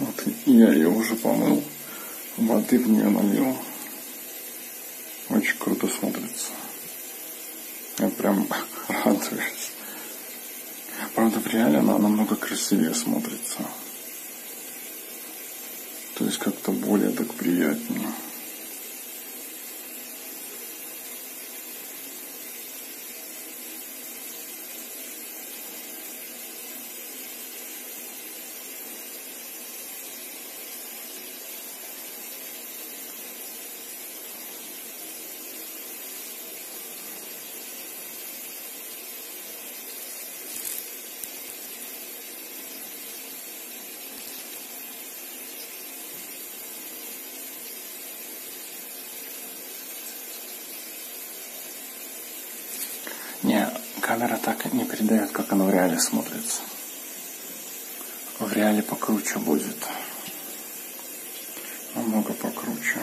Вот я ее уже помыл, воды в нее налил. Очень круто смотрится. Я прям радуюсь. Правда, в реале она намного красивее смотрится. То есть как-то более так приятнее. Не, камера так не передает, как оно в реале смотрится. В реале покруче будет. Намного покруче.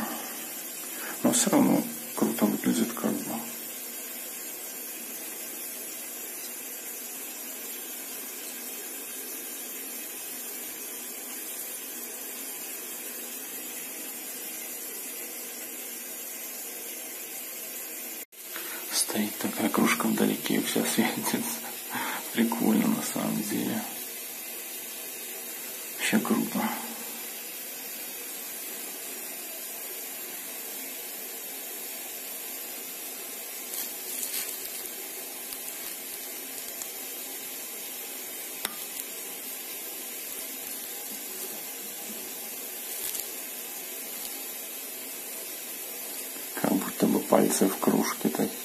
Но все равно круто выглядит как бы. Стоит такая кружка вдалеке, вся светится. Прикольно на самом деле. Вообще круто. Как будто бы пальцы в кружке такие.